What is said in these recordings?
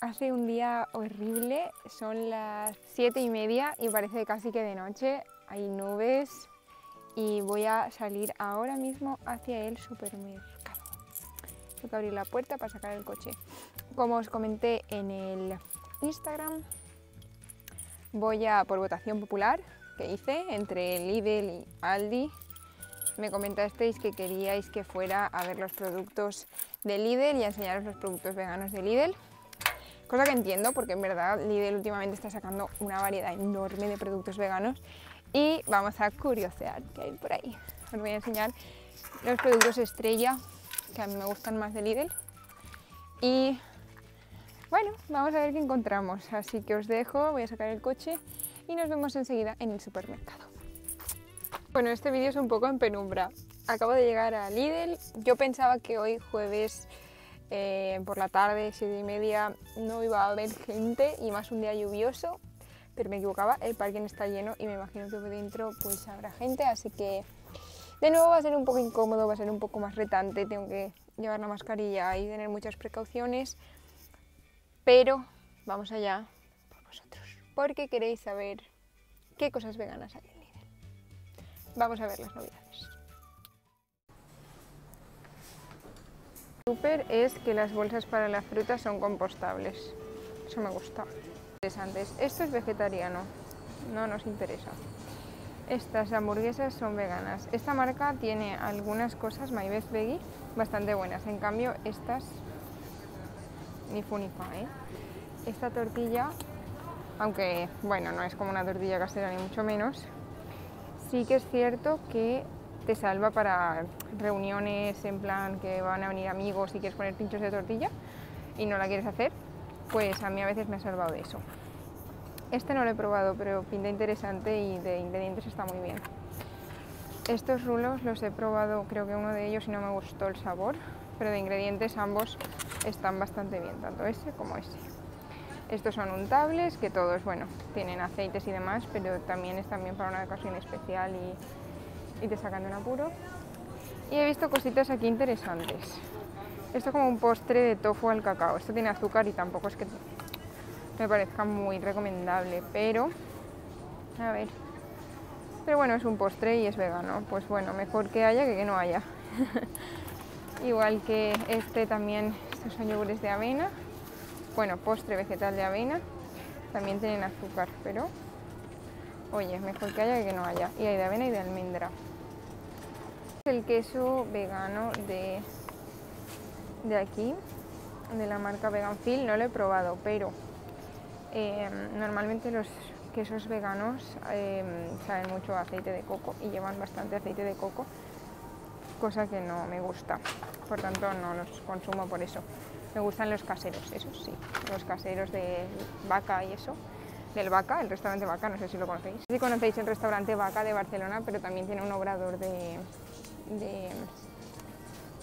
Hace un día horrible, son las siete y media y parece casi que de noche, hay nubes y voy a salir ahora mismo hacia el supermercado. Tengo que abrir la puerta para sacar el coche. Como os comenté en el Instagram, voy a por votación popular que hice entre Lidl y Aldi. Me comentasteis que queríais que fuera a ver los productos de Lidl y a enseñaros los productos veganos de Lidl. Cosa que entiendo porque en verdad Lidl últimamente está sacando una variedad enorme de productos veganos y vamos a curiosear qué hay por ahí. Os voy a enseñar los productos estrella que a mí me gustan más de Lidl y bueno, vamos a ver qué encontramos. Así que os dejo, voy a sacar el coche y nos vemos enseguida en el supermercado. Bueno, este vídeo es un poco en penumbra. Acabo de llegar a Lidl. Yo pensaba que hoy jueves eh, por la tarde, siete y media, no iba a haber gente y más un día lluvioso, pero me equivocaba, el parking está lleno y me imagino que dentro pues habrá gente, así que de nuevo va a ser un poco incómodo, va a ser un poco más retante, tengo que llevar la mascarilla y tener muchas precauciones, pero vamos allá por vosotros, porque queréis saber qué cosas veganas hay en Lidl. Vamos a ver las novedades. Es que las bolsas para la fruta son compostables. Eso me gusta. Interesantes. Esto es vegetariano. No nos interesa. Estas hamburguesas son veganas. Esta marca tiene algunas cosas, My Best Veggie, bastante buenas. En cambio, estas ni fu ni fa, ¿eh? Esta tortilla, aunque bueno, no es como una tortilla casera ni mucho menos, sí que es cierto que te salva para reuniones en plan que van a venir amigos y quieres poner pinchos de tortilla y no la quieres hacer, pues a mí a veces me ha salvado de eso. Este no lo he probado, pero pinta interesante y de ingredientes está muy bien. Estos rulos los he probado, creo que uno de ellos y no me gustó el sabor, pero de ingredientes ambos están bastante bien, tanto ese como ese. Estos son untables, que todos, bueno, tienen aceites y demás, pero también están bien para una ocasión especial y te sacan de un apuro. Y he visto cositas aquí interesantes. Esto es como un postre de tofu al cacao. Esto tiene azúcar y tampoco es que me parezca muy recomendable, pero a ver. Pero bueno, es un postre y es vegano. Pues bueno, mejor que haya que que no haya. Igual que este también, estos son yogures de avena. Bueno, postre vegetal de avena. También tienen azúcar, pero oye, mejor que haya que que no haya. Y hay de avena y de almendra el queso vegano de, de aquí, de la marca Veganfil, no lo he probado, pero em, normalmente los quesos veganos em, saben mucho aceite de coco y llevan bastante aceite de coco, cosa que no me gusta, por tanto no los consumo por eso. Me gustan los caseros, eso sí, los caseros de vaca y eso, del Vaca, el restaurante Vaca, no sé si lo conocéis. Si conocéis el restaurante Vaca de Barcelona, pero también tiene un obrador de, de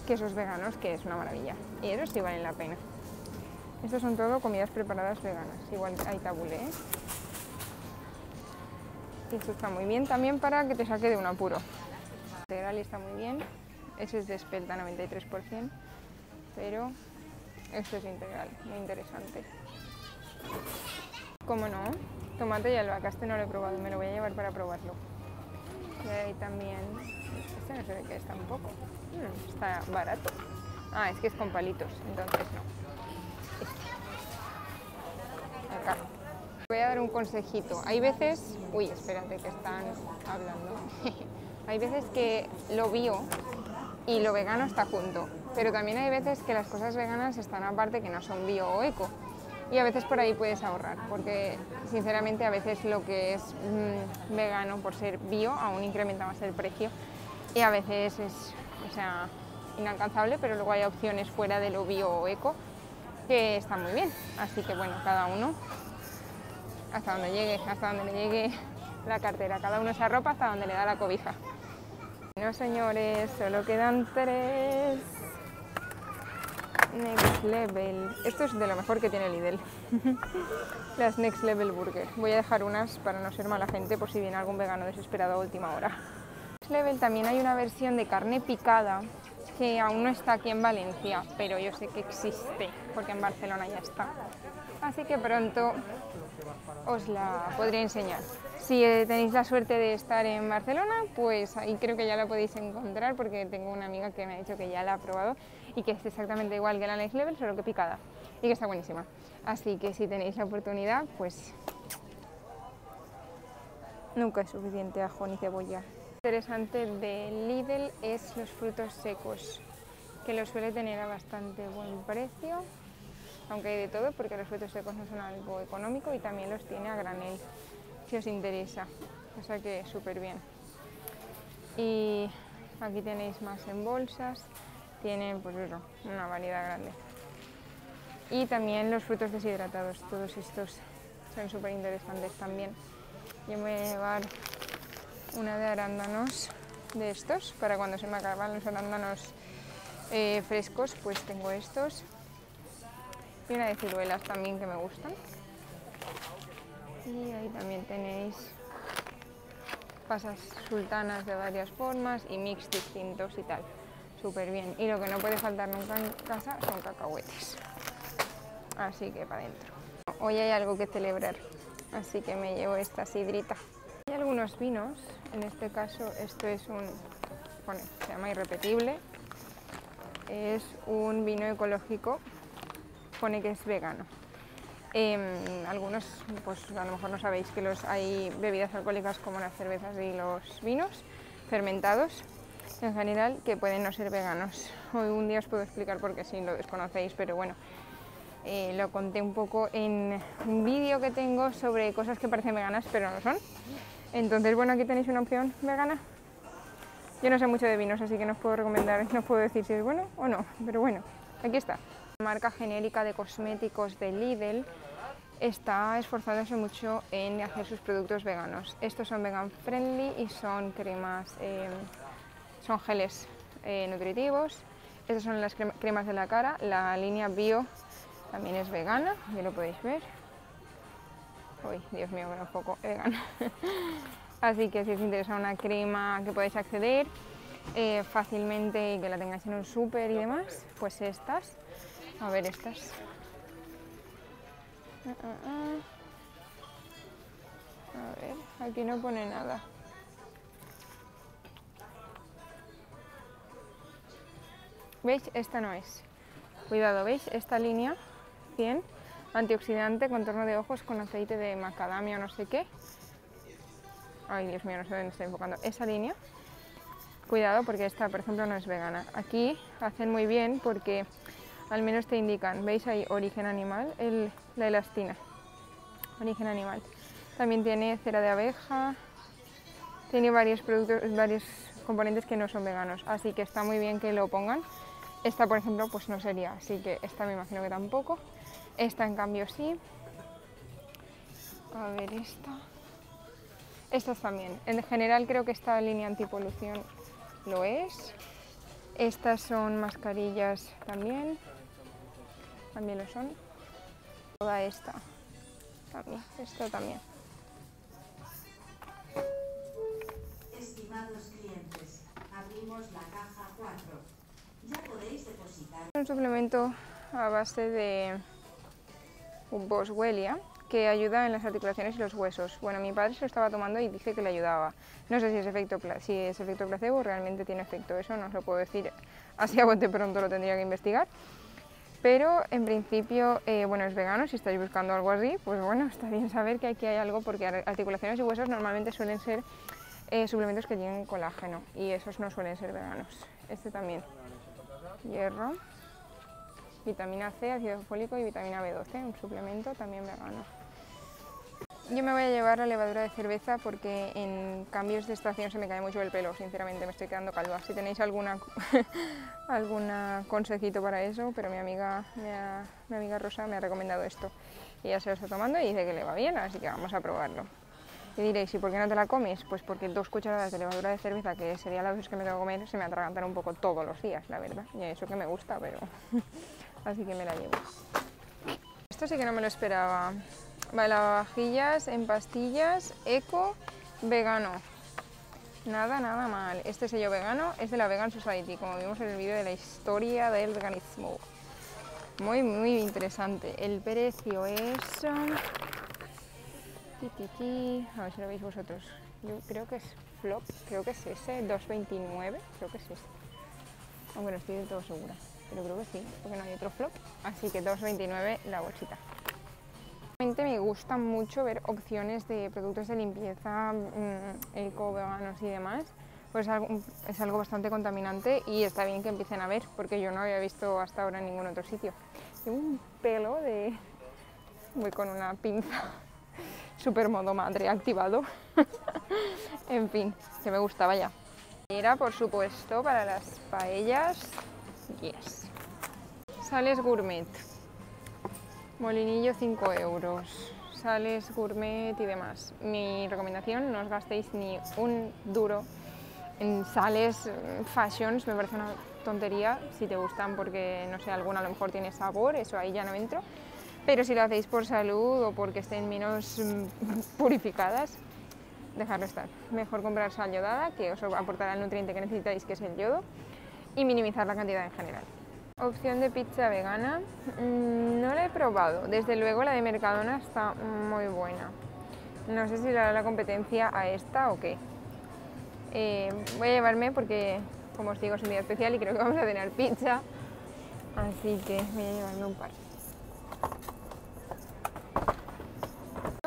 quesos veganos, que es una maravilla. Y esos sí valen la pena. Estos son todo comidas preparadas veganas. Igual hay tabulé. Y esto está muy bien también para que te saque de un apuro. Integral está muy bien. Ese es de espelta 93%. Pero esto es integral, muy interesante. Como no, tomate y albahaca, este no lo he probado, me lo voy a llevar para probarlo. Y ahí también este no sé de qué está un poco. Mm, está barato. Ah, es que es con palitos, entonces no. Este. Acá. Voy a dar un consejito. Hay veces... Uy, espérate que están hablando. hay veces que lo bio y lo vegano está junto. Pero también hay veces que las cosas veganas están aparte que no son bio o eco y a veces por ahí puedes ahorrar, porque sinceramente a veces lo que es mm, vegano por ser bio aún incrementa más el precio y a veces es o sea, inalcanzable, pero luego hay opciones fuera de lo bio o eco que están muy bien. Así que bueno, cada uno hasta donde llegue, hasta donde le llegue la cartera, cada uno esa ropa hasta donde le da la cobija. No señores, solo quedan tres. Next Level. Esto es de lo mejor que tiene Lidl. Las Next Level Burger. Voy a dejar unas para no ser mala gente por si viene algún vegano desesperado a última hora. Next Level también hay una versión de carne picada que aún no está aquí en Valencia, pero yo sé que existe, porque en Barcelona ya está. Así que pronto os la podré enseñar. Si eh, tenéis la suerte de estar en Barcelona, pues ahí creo que ya la podéis encontrar porque tengo una amiga que me ha dicho que ya la ha probado y que es exactamente igual que la Next Level, solo que picada y que está buenísima. Así que si tenéis la oportunidad, pues nunca es suficiente ajo ni cebolla. Lo interesante de Lidl es los frutos secos, que los suele tener a bastante buen precio, aunque hay de todo porque los frutos secos no son algo económico y también los tiene a granel, si os interesa, o sea que súper bien. Y aquí tenéis más en bolsas, tienen pues una variedad grande. Y también los frutos deshidratados, todos estos son súper interesantes también. Yo me voy a llevar una de arándanos de estos, para cuando se me acaban los arándanos eh, frescos, pues tengo estos. Y una de ciruelas también que me gustan. Y ahí también tenéis pasas sultanas de varias formas y mix distintos y tal. Y lo que no puede faltar nunca en casa son cacahuetes. Así que para adentro. Hoy hay algo que celebrar, así que me llevo esta sidrita. Hay algunos vinos, en este caso esto es un, bueno, se llama irrepetible. Es un vino ecológico, pone que es vegano. Em, algunos, pues a lo mejor no sabéis que los, hay bebidas alcohólicas como las cervezas y los vinos fermentados en general que pueden no ser veganos. Hoy un día os puedo explicar por qué si lo desconocéis, pero bueno, eh, lo conté un poco en un vídeo que tengo sobre cosas que parecen veganas pero no son. Entonces, bueno, aquí tenéis una opción vegana. Yo no sé mucho de vinos, así que no os puedo recomendar, no os puedo decir si es bueno o no, pero bueno, aquí está. La marca genérica de cosméticos de Lidl está esforzándose mucho en hacer sus productos veganos. Estos son vegan friendly y son cremas, eh, son geles eh, nutritivos. Estas son las cremas de la cara, la línea bio también es vegana, ya lo podéis ver. Uy, Dios mío, que un poco vegana. Así que si os interesa una crema que podéis acceder eh, fácilmente y que la tengáis en un súper y demás, pues estas. A ver estas. Ah, ah, ah. A ver, aquí no pone nada. ¿Veis? Esta no es. Cuidado, ¿veis? Esta línea antioxidante, contorno de ojos con aceite de macadamia o no sé qué. Ay, Dios mío, no sé dónde estoy enfocando. Esa línea, cuidado porque esta, por ejemplo, no es vegana. Aquí hacen muy bien porque al menos te indican, ¿veis ahí? Origen animal, la elastina. Origen animal. También tiene cera de abeja, tiene varios productos, varios componentes que no son veganos, así que está muy bien que lo pongan. Esta, por ejemplo, pues no sería, así que esta me imagino que tampoco. Esta en cambio sí. A ver esta. Estas también. En general creo que esta línea antipolución lo es. Estas son mascarillas también. También lo son. Toda esta. También. Esta también. Estimados clientes, abrimos la caja 4. Un suplemento a base de Boswellia, que ayuda en las articulaciones y los huesos. Bueno, mi padre se lo estaba tomando y dice que le ayudaba. No sé si es efecto, si es efecto placebo o realmente tiene efecto. Eso no os lo puedo decir así a bote pronto, lo tendría que investigar. Pero en principio, eh, bueno, es vegano, si estáis buscando algo así, pues bueno, está bien saber que aquí hay algo porque articulaciones y huesos normalmente suelen ser eh, suplementos que tienen colágeno y esos no suelen ser veganos. Este también, hierro vitamina C, ácido fólico y vitamina B12, un suplemento también vegano. Yo me voy a llevar la levadura de cerveza porque en cambios de estación se me cae mucho el pelo, sinceramente me estoy quedando calva. Si tenéis alguna consejito para eso, pero mi amiga, mi, amiga Rosa me ha recomendado esto. Y ya se lo está tomando y dice que le va bien, así que vamos a probarlo. Y diréis, ¿y por qué no te la comes? Pues porque dos cucharadas de levadura de cerveza, que sería la vez que me tengo que comer, se me atragantan un poco todos los días, la verdad. Y eso que me gusta, pero así que me la llevo. Esto sí que no me lo esperaba. Vale, lavavajillas en pastillas, eco, vegano. Nada, nada mal. Este sello vegano es de la Vegan Society, como vimos en el vídeo de la historia del veganismo. Muy, muy interesante. El precio es... A ver si lo veis vosotros. Yo creo que es flop, creo que es ese, 2.29, creo que es ese. Aunque no estoy del todo segura, pero creo que sí, porque no hay otro flop. Así que 2.29 la bolsita. Me gusta mucho ver opciones de productos de limpieza mm, eco, veganos y demás, pues es algo bastante contaminante y está bien que empiecen a ver, porque yo no había visto hasta ahora en ningún otro sitio. Tengo un pelo de... voy con una pinza, super modo madre activado. en fin, que me gustaba ya. Era, por supuesto, para las paellas, yes. Sales gourmet. Molinillo 5 euros, sales gourmet y demás. Mi recomendación, no os gastéis ni un duro en sales mm, fashions, me parece una tontería, si te gustan porque, no sé, alguna a lo mejor tiene sabor, eso ahí ya no entro. Pero si lo hacéis por salud o porque estén menos mm, purificadas, dejarlo estar. Mejor comprar sal yodada, que os aportará el nutriente que necesitáis, que es el yodo, y minimizar la cantidad en general. Opción de pizza vegana, mm, no la he probado. Desde luego la de Mercadona está muy buena. No sé si le hará la competencia a esta o qué. Eh, voy a llevarme porque, como os digo, es un día especial y creo que vamos a tener pizza. Así que voy a llevarme un par.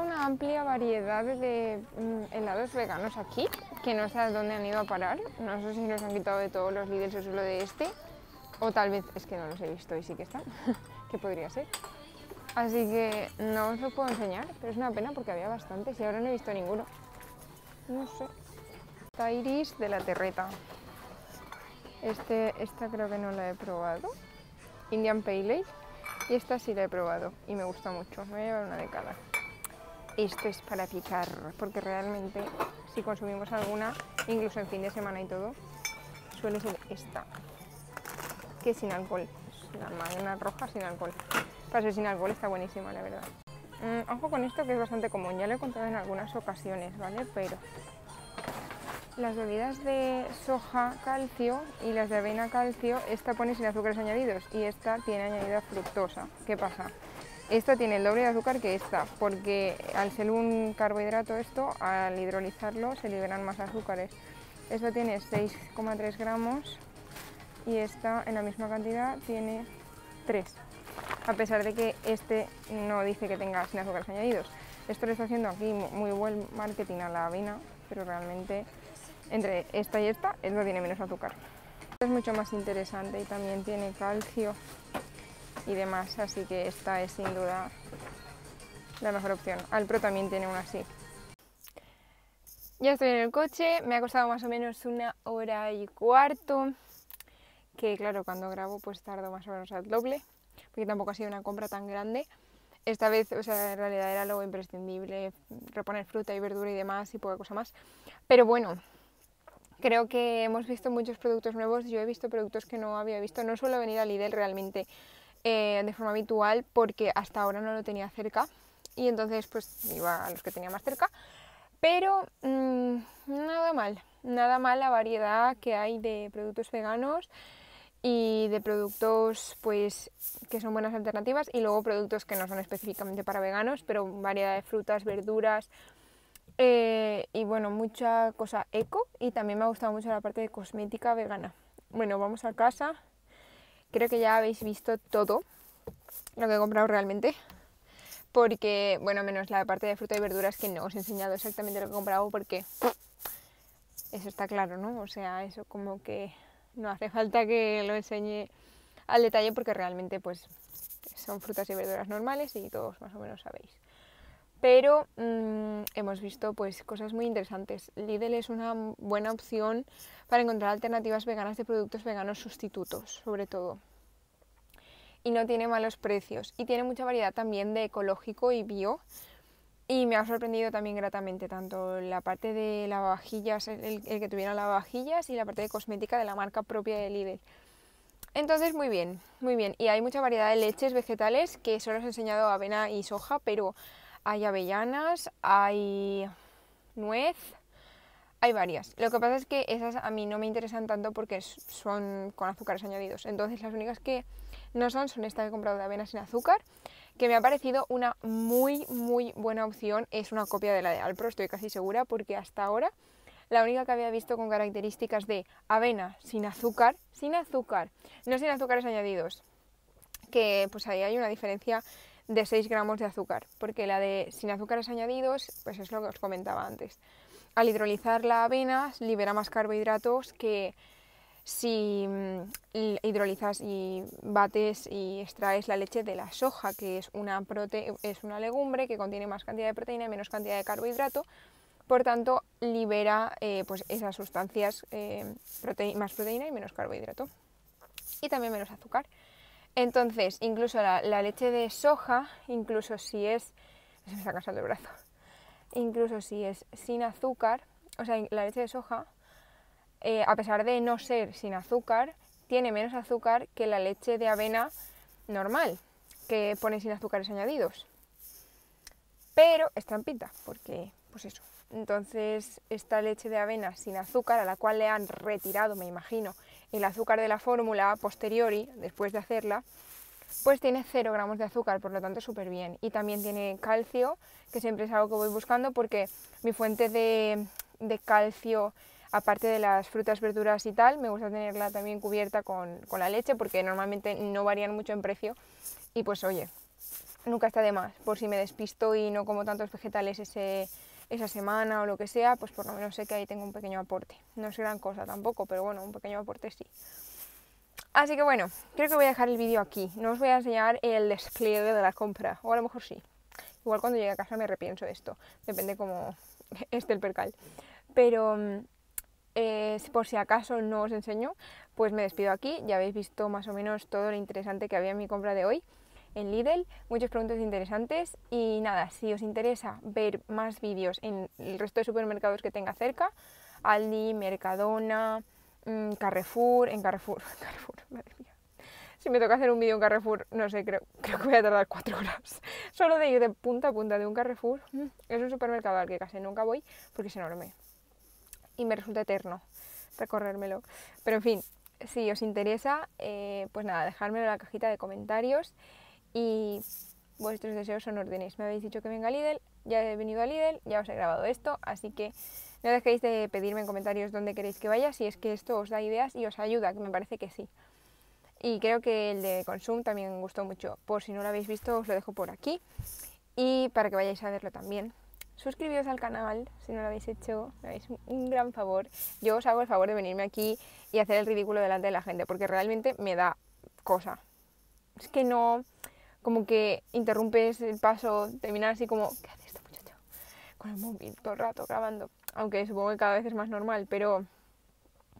Una amplia variedad de mm, helados veganos aquí, que no sé dónde han ido a parar. No sé si los han quitado de todos los líderes o solo de este. O tal vez es que no los he visto y sí que están, que podría ser. Así que no os lo puedo enseñar, pero es una pena porque había bastantes y ahora no he visto ninguno. No sé. Tairis de la Terreta. Este, esta creo que no la he probado. Indian Pale Ale. Y esta sí la he probado y me gusta mucho. Me voy a llevar una de cada. Esto es para picar, porque realmente si consumimos alguna, incluso en fin de semana y todo, suele ser esta que sin alcohol. Es la magna roja sin alcohol. Para ser sin alcohol está buenísima, la verdad. Mm, ojo con esto que es bastante común, ya lo he contado en algunas ocasiones, ¿vale? Pero las bebidas de soja calcio y las de avena calcio, esta pone sin azúcares añadidos y esta tiene añadida fructosa. ¿Qué pasa? Esta tiene el doble de azúcar que esta, porque al ser un carbohidrato esto, al hidrolizarlo se liberan más azúcares. Esta tiene 6,3 gramos y esta en la misma cantidad tiene 3, a pesar de que este no dice que tenga sin azúcares añadidos. Esto le está haciendo aquí muy buen marketing a la avena, pero realmente entre esta y esta, no tiene menos azúcar. Es mucho más interesante y también tiene calcio y demás, así que esta es sin duda la mejor opción. Alpro también tiene una así. Ya estoy en el coche, me ha costado más o menos una hora y cuarto, que claro, cuando grabo pues tardo más o menos al doble, porque tampoco ha sido una compra tan grande. Esta vez, o sea, en realidad era algo imprescindible, reponer fruta y verdura y demás y poca cosa más. Pero bueno, creo que hemos visto muchos productos nuevos, yo he visto productos que no había visto, no suelo venir a Lidl realmente eh, de forma habitual porque hasta ahora no lo tenía cerca. Y entonces pues iba a los que tenía más cerca, pero mmm, nada mal, nada mal la variedad que hay de productos veganos y de productos pues que son buenas alternativas y luego productos que no son específicamente para veganos, pero variedad de frutas, verduras eh, y bueno, mucha cosa eco y también me ha gustado mucho la parte de cosmética vegana. Bueno, vamos a casa. Creo que ya habéis visto todo lo que he comprado realmente. Porque, bueno, menos la parte de fruta y verduras que no os he enseñado exactamente lo que he comprado porque eso está claro, ¿no? O sea, eso como que no hace falta que lo enseñe al detalle porque realmente pues son frutas y verduras normales y todos más o menos sabéis. Pero mmm, hemos visto pues cosas muy interesantes. Lidl es una buena opción para encontrar alternativas veganas de productos veganos sustitutos, sobre todo. Y no tiene malos precios. Y tiene mucha variedad también de ecológico y bio. Y me ha sorprendido también gratamente tanto la parte de lavavajillas, el, el que tuviera lavavajillas y la parte de cosmética de la marca propia de Lidl. Entonces, muy bien, muy bien. Y hay mucha variedad de leches vegetales que solo os he enseñado avena y soja, pero hay avellanas, hay nuez, Hay varias. Lo que pasa es que esas a mí no me interesan tanto porque son con azúcares añadidos. Entonces las únicas que no son son esta que he comprado de avena sin azúcar, que me ha parecido una muy muy buena opción. Es una copia de la de Alpro, estoy casi segura, porque hasta ahora la única que había visto con características de avena sin azúcar, sin azúcar, no sin azúcares añadidos, que pues ahí hay una diferencia de 6 gramos de azúcar, porque la de sin azúcares añadidos, pues es lo que os comentaba antes. Al hidrolizar la avena libera más carbohidratos que si mm, hidrolizas y bates y extraes la leche de la soja, que es una, es una legumbre que contiene más cantidad de proteína y menos cantidad de carbohidrato, por tanto libera eh, pues esas sustancias, eh, más proteína y menos carbohidrato, y también menos azúcar. Entonces, incluso la, leche de soja, incluso si es... Se me está cansando el brazo. Incluso si es sin azúcar, o sea, la leche de soja, eh, a pesar de no ser sin azúcar, tiene menos azúcar que la leche de avena normal, que pone sin azúcares añadidos. Pero es trampita, porque, pues eso. Entonces, esta leche de avena sin azúcar, a la cual le han retirado, me imagino, el azúcar de la fórmula posteriori, después de hacerla, pues tiene 0 gramos de azúcar, por lo tanto súper bien. Y también tiene calcio, que siempre es algo que voy buscando porque mi fuente de, calcio, aparte de las frutas, verduras y tal, me gusta tenerla también cubierta con, con, la leche porque normalmente no varían mucho en precio. Y pues oye, nunca está de más, por si me despisto y no como tantos vegetales ese esa semana o lo que sea, pues por lo menos sé que ahí tengo un pequeño aporte. No es gran cosa tampoco, pero bueno, un pequeño aporte sí. Así que bueno, creo que voy a dejar el vídeo aquí. No os voy a enseñar el despliegue de la compra, o a lo mejor sí. Igual cuando llegue a casa me repienso esto, depende cómo esté el percal. Pero mm, eh, por si acaso no os enseño, pues me despido aquí. Ya habéis visto más o menos todo lo interesante que había en mi compra de hoy Lidl, muchos productos interesantes y nada, si os interesa ver más vídeos en el resto de supermercados que tenga cerca, Aldi, Mercadona, mm, Carrefour, en Carrefour, Carrefour, madre mía. Si me toca hacer un vídeo en Carrefour, no sé, creo, creo que voy a tardar cuatro horas. Solo de ir de punta a punta de un Carrefour. Mm, es un supermercado al que casi nunca voy porque es enorme. Y me resulta eterno recorrérmelo. Pero en fin, si os interesa, eh, pues nada, dejármelo en la cajita de comentarios y vuestros deseos son órdenes. Me habéis dicho que venga Lidl, ya he venido a Lidl, ya os he grabado esto, así que no dejéis de pedirme en comentarios dónde queréis que vaya, si es que esto os da ideas y os ayuda, que me parece que sí. Y creo que el de Consum también me gustó mucho. Por si no lo habéis visto, os lo dejo por aquí. Y para que vayáis a verlo también. Suscribíos al canal si no lo habéis hecho, me hagáis un gran favor. Yo os hago el favor de venirme aquí y hacer el ridículo delante de la gente, porque realmente me da cosa. Es que no, como que interrumpes el paso, terminas así como, ¿qué hace este muchacho? Con el móvil todo el rato grabando. Aunque supongo que cada vez es más normal, pero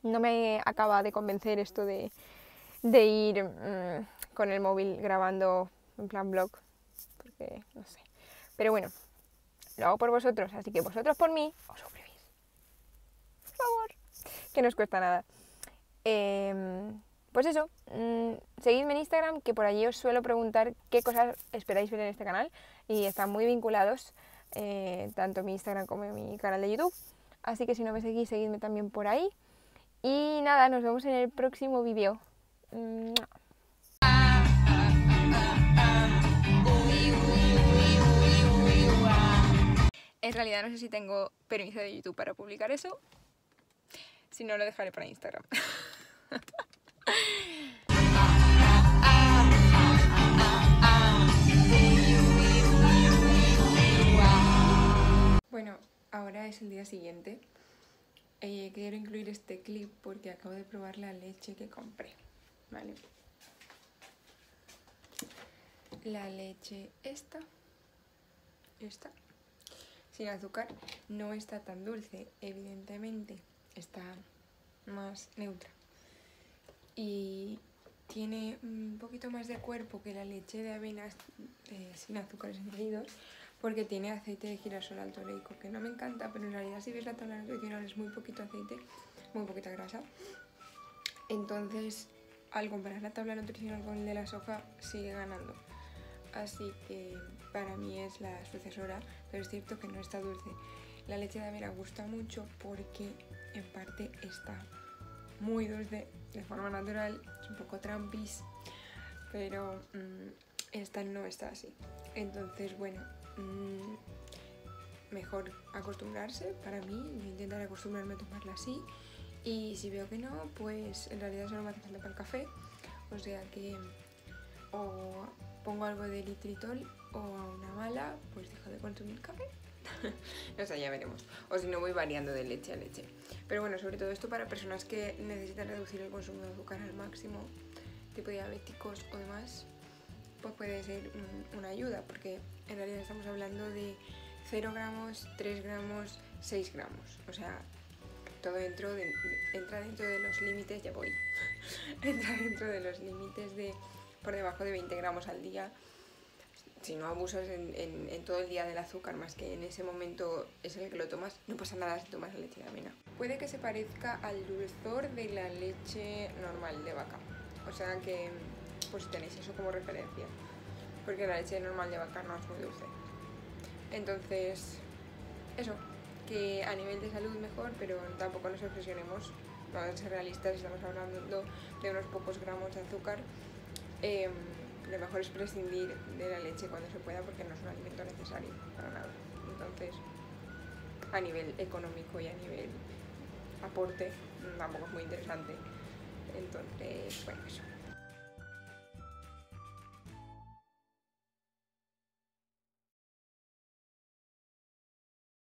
no me acaba de convencer esto de, de ir mm, con el móvil grabando en plan blog, porque no sé. Pero bueno, lo hago por vosotros, así que vosotros por mí os suscribís. Por favor, que no os cuesta nada. Eh, pues eso, mmm, seguidme en Instagram, que por allí os suelo preguntar qué cosas esperáis ver en este canal y están muy vinculados eh, tanto mi Instagram como mi canal de YouTube. Así que si no me seguís, seguidme también por ahí. Y nada, nos vemos en el próximo vídeo. En realidad no sé si tengo permiso de YouTube para publicar eso. Si no, lo dejaré para Instagram. Bueno, ahora es el día siguiente. Eh, quiero incluir este clip porque acabo de probar la leche que compré. Vale. La leche esta, esta, sin azúcar, no está tan dulce, evidentemente está más neutra y tiene un poquito más de cuerpo que la leche de avena eh, sin azúcares añadidos porque tiene aceite de girasol alto oleico, que no me encanta, pero en realidad si ves la tabla nutricional es muy poquito aceite, muy poquita grasa. Entonces, al comparar la tabla nutricional con el de la soja, sigue ganando. Así que para mí es la sucesora, pero es cierto que no está dulce. La leche de avena gusta mucho porque en parte está muy dulce de forma natural, es un poco trampis, pero mm, esta no está así. Entonces, bueno, mm, mejor acostumbrarse para mí, intentar acostumbrarme a tomarla así. Y si veo que no, pues en realidad solo me hace falta para el café. O sea que o pongo algo de litritol o a una mala, pues dejo de consumir café. o sea, ya veremos. O si no, voy variando de leche a leche. Pero bueno, sobre todo esto para personas que necesitan reducir el consumo de azúcar al máximo, tipo diabéticos o demás, pues puede ser una ayuda, porque en realidad estamos hablando de 0 gramos, 3 gramos, 6 gramos. O sea, todo dentro de, entra dentro de los límites, ya voy, entra dentro de los límites de por debajo de 20 gramos al día. Si no abusas en, todo el día del azúcar, más que en ese momento es el que lo tomas, no pasa nada si tomas leche de avena. Puede que se parezca al dulzor de la leche normal de vaca. O sea que, pues tenéis eso como referencia. Porque la leche normal de vaca no es muy dulce. Entonces, eso, que a nivel de salud mejor, pero tampoco nos obsesionemos. Vamos a ser realistas, estamos hablando de unos pocos gramos de azúcar eh, lo mejor es prescindir de la leche cuando se pueda porque no es un alimento necesario para nada. Entonces, a nivel económico y a nivel aporte, tampoco es muy interesante. Entonces, bueno, eso.